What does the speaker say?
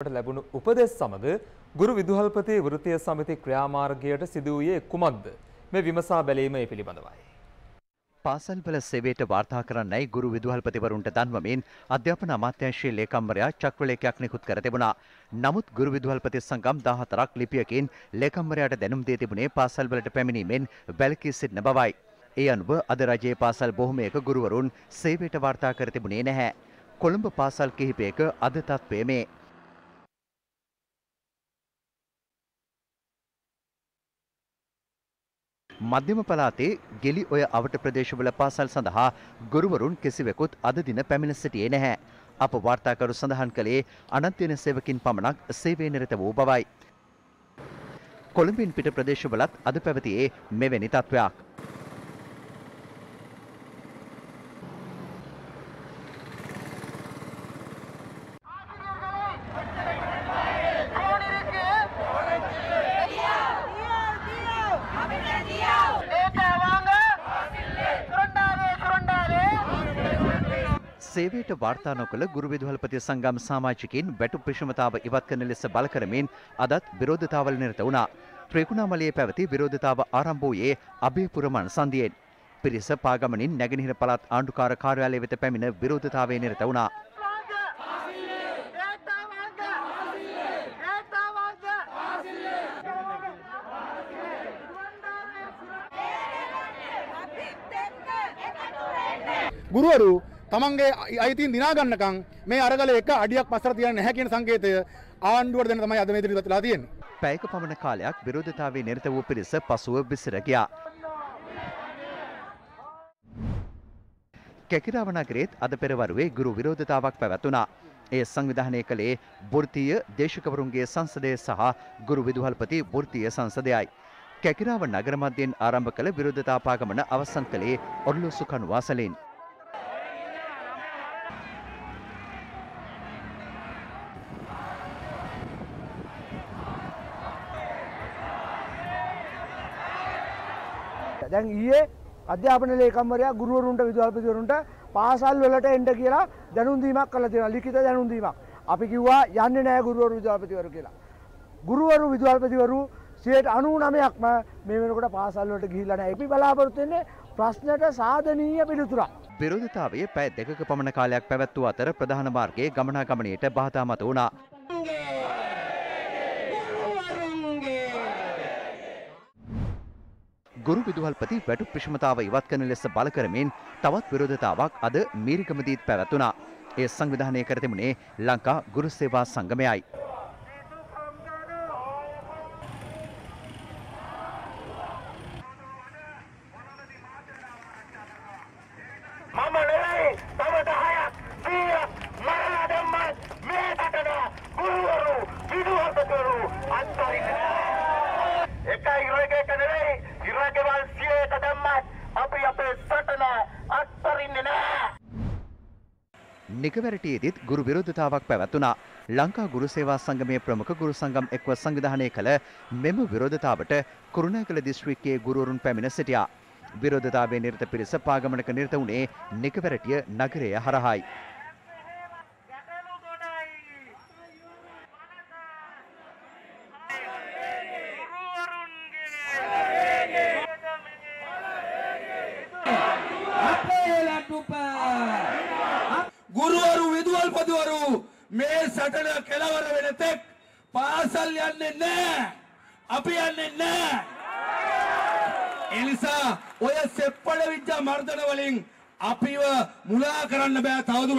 ට ලැබුණු උපදෙස් සමග ගුරු විදුහල්පති වෘතිය සමිති ක්‍රියාමාර්ගයට සිදුවයේ කුමක්ද මේ විමසා බැලීම ඒ පිළිබඳවයි. පාසල්වල සේවයට වාර්තා කරන්නයි ගුරු විදුහල්පතිවරුන්ට දන්වමින් අධ්‍යාපන අමාත්‍යංශයේ ලේකම්වරයා චක්‍රලේඛයක් නිකුත් කර තිබුණා. නමුත් ගුරු විදුහල්පති සංගම් 14ක් ලිපියකින් ලේකම්වරයාට දැනුම් දී තිබුණේ පාසල්වලට පැමිණීමෙන් වැළකී සිටින බවයි. ඒ අනුව අද රජයේ පාසල් බොහොමයක ගුරුවරුන් සේවයට වාර්තා කර තිබුණේ නැහැ. කොළඹ පාසල් කිහිපයක අද තත්ත්වය මේ. මධ්‍යම පළාතේ ගෙලි ඔය අවට ප්‍රදේශවල පාසල් සඳහා ගුරුවරුන් කිසිවෙකුත් අද දින පැමිණ සිටියේ නැහැ. අප වාර්තාකරු සඳහන් කළේ අනන්ත්‍යන සේවකින් පමණක් සේවය නිරත වූ බවයි. කොළඹින් පිට ප්‍රදේශවලත් අද පැවතියේ මෙවැනි තත්ත්වයක්. සේවයට වාර්තා නොකළ ගුරු විදුහල්පති සංගම් සමාජිකින් වැටු ප්‍රශමතාව ඉවත් කරන ලෙස බල කරමින් අදත් විරෝධතාවල නිරත වුණා. ත්‍රිකුණාමලයේ පැවති විරෝධතාව ආරම්භ වූයේ අභයපුරමන් සන්දියෙන්. පිරිස පාගමනින් නැගෙනහිර පළාත් ආණ්ඩුකාර කාර්යාලය වෙත පැමිණ විරෝධතාවයේ නිරත වුණා. ගුරුවරු තමන්ගේ අයිතින් දිනාගන්නකම් මේ අරගල එක අඩියක් පස්සට තියන්න නැහැ කියන සංකේතය ආණ්ඩුවට දෙන්න තමයි අද මේ ඉදිරිපත් වෙලා තියෙන්නේ. පැයක පමණ කාලයක් විරෝධතාවයේ නිරත වූ පිරිස පසුව විසිර ගියා. කැකිරාව නගරේත් අද පෙරවරුවේ ගුරු විරෝධතාවක් පැවැතුණා. එය සංවිධානය කළේ වෘත්තීය දේශකවරුන්ගේ සංසදය සහ ගුරු විදුහල්පති වෘත්තීය සංසදයයි. කැකිරාව නගර මධ්‍යයෙන් ආරම්භ කළ විරෝධතා පාගමන අවසන් කළේ ඔර්ලෝසු කණුවාසලින්. දැන් ඊයේ අධ්‍යාපන ලේකම්වරයා ගුරුවරුන්ට විදුහල්පතිවරුන්ට පාසල් වලට එන්න කියලා දැනුම් දීමක් කළා තියෙනවා ලිඛිත දැනුම් දීමක්. අපි කිව්වා යන්නේ නැහැ ගුරුවරු විදුහල්පතිවරු කියලා. ගුරුවරු විදුහල්පතිවරු 99%ක්ම මේ වෙනකොට පාසල් වලට ගිහිල්ලා නැහැ. අපි බලාපොරොත්තු වෙන්නේ ප්‍රශ්නට සාධනීය පිළිතුරක්. විරෝධතාවය පැය දෙකක පමණ කාලයක් පැවැත්වූ අතර ප්‍රධාන මාර්ගයේ ගමනාගමනයට බාධා මත වුණා. ගුරු විදුහල්පති වැටු ප්‍රශ්මතාව ඉවත් කරන ලෙස බල කරමින් තවත් විරෝධතාවක් අද මීරිගමදීත් පැවැත්වුණා. එය සංවිධානය කර තිබුණේ ලංකා ගුරු සේවා සංගමයයි. මම නිකවැරටියේදීත් ගුරු විරෝධතාවක් පැවැත්වුණා. ලංකා ගුරු සේවා සංගමයේ ප්‍රමුඛ ගුරු සංගම් එක්ව සංවිධානය කළ මෙම විරෝධතාවට කුරුණෑගල දිස්ත්‍රික්කයේ ගුරුවරුන් පැමිණ සිටියා. විරෝධතාවයේ නිරත පිරිස පාගමනක නිරත වුණේ නිකවැරටිය නගරය හරහායි. ගුරුවරු විදුවල්පතිවරු මේ සටන කෙලවර වෙන තෙක් පාසල් යන්නේ නෑ අපි යන්නේ නෑ එනිසා ඔය සෙප්පඩ විද්‍යා මර්ධන වලින් අපිව මුලා කරන්න බෑ තවදුරටත්